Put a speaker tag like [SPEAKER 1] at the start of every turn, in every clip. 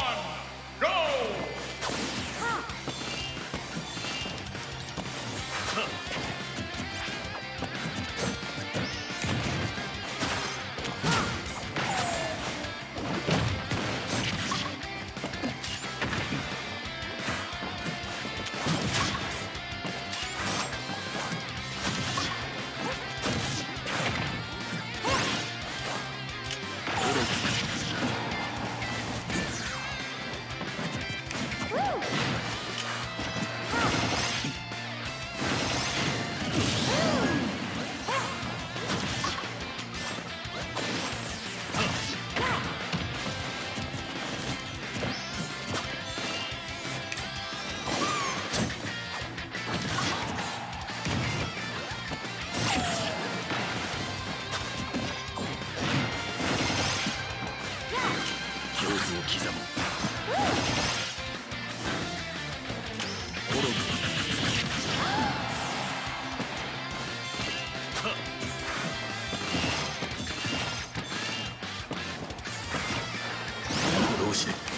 [SPEAKER 1] one.
[SPEAKER 2] 刻む。滅ぶ同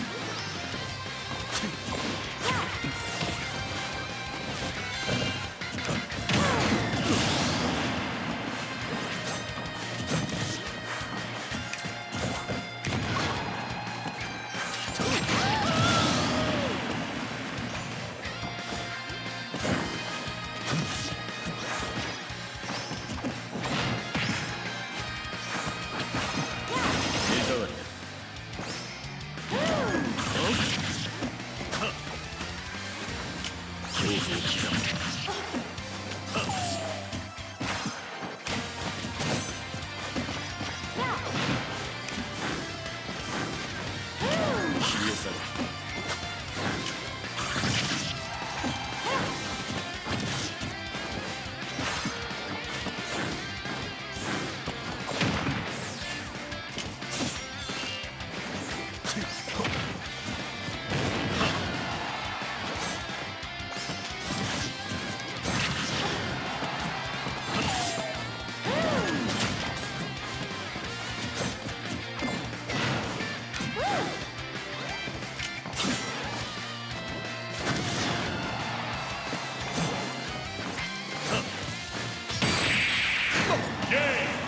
[SPEAKER 1] game.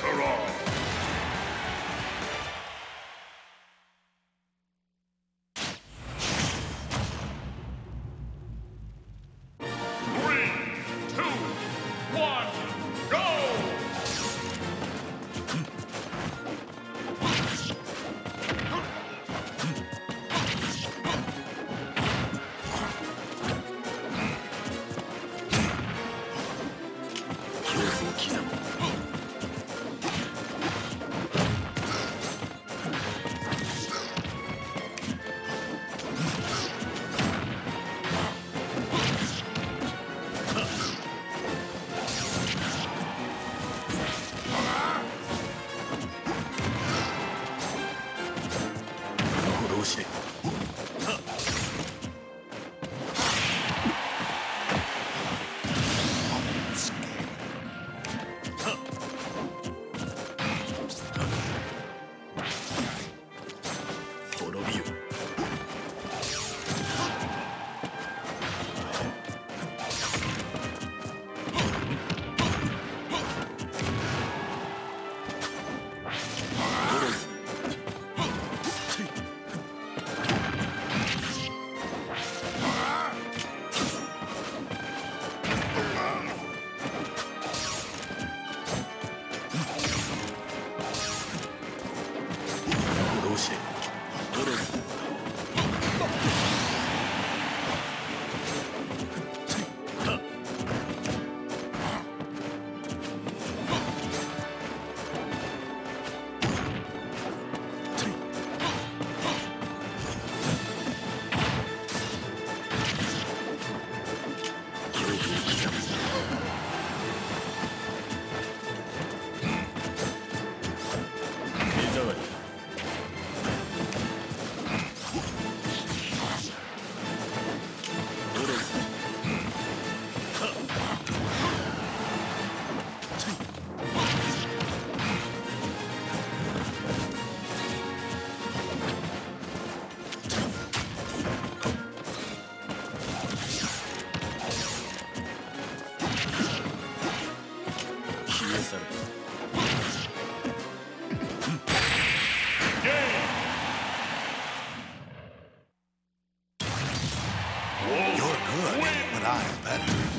[SPEAKER 1] Sephiroth!
[SPEAKER 2] that I'm better.